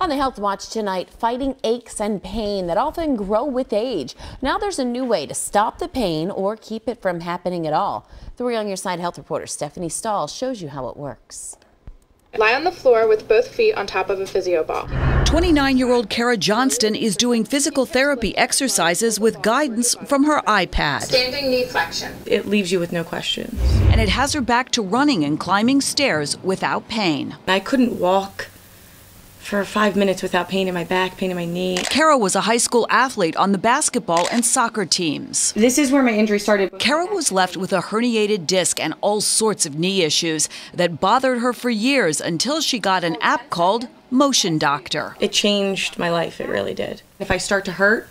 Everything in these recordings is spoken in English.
On the Health Watch tonight, fighting aches and pain that often grow with age. Now there's a new way to stop the pain or keep it from happening at all. Three on your side health reporter Stephanie Stahl shows you how it works. Lie on the floor with both feet on top of a physio ball. 29 year old Kara Johnston is doing physical therapy exercises with guidance from her iPad. Standing knee flexion. It leaves you with no questions. And it has her back to running and climbing stairs without pain. I couldn't walk for five minutes without pain in my back, pain in my knee. Kara was a high school athlete on the basketball and soccer teams. This is where my injury started. Kara was left with a herniated disc and all sorts of knee issues that bothered her for years until she got an app called Motion Doctor. It changed my life, it really did. If I start to hurt,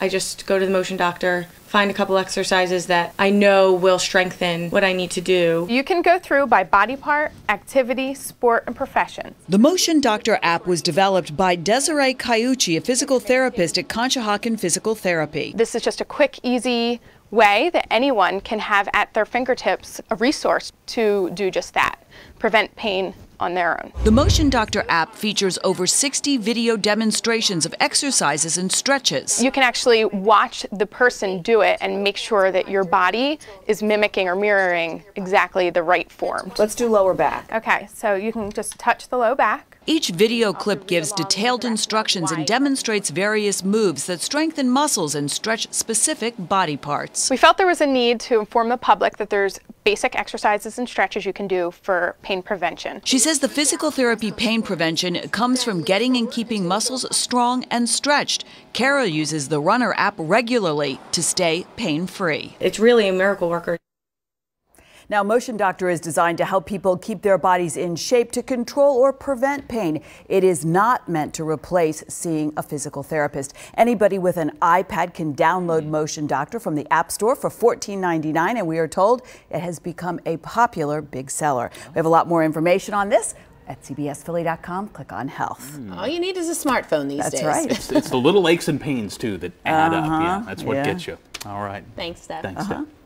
I just go to the motion doctor, find a couple exercises that I know will strengthen what I need to do. You can go through by body part, activity, sport, and profession. The Motion Doctor app was developed by Desirea Caucci, a physical therapist at Conshohocken Physical Therapy. This is just a quick, easy way that anyone can have at their fingertips a resource to do just that prevent pain on their own. The Motion Doctor app features over 60 video demonstrations of exercises and stretches. You can actually watch the person do it and make sure that your body is mimicking or mirroring exactly the right form. Let's do lower back. Okay, so you can just touch the low back. Each video clip gives detailed instructions and demonstrates various moves that strengthen muscles and stretch specific body parts. We felt there was a need to inform the public that there's basic exercises and stretches you can do for pain prevention. She says the physical therapy pain prevention comes from getting and keeping muscles strong and stretched. Kara uses the Runner app regularly to stay pain free. It's really a miracle worker. Now, Motion Doctor is designed to help people keep their bodies in shape to control or prevent pain. It is not meant to replace seeing a physical therapist. Anybody with an iPad can download Motion Doctor from the App Store for $14.99, and we are told it has become a popular big seller. We have a lot more information on this at cbsphilly.com. Click on health. Mm. All you need is a smartphone these that's days. That's right. It's, it's, the little aches and pains, too, that add uh -huh. up. Yeah, that's what yeah. gets you. All right. Thanks, Steph. Thanks, uh -huh. Steph.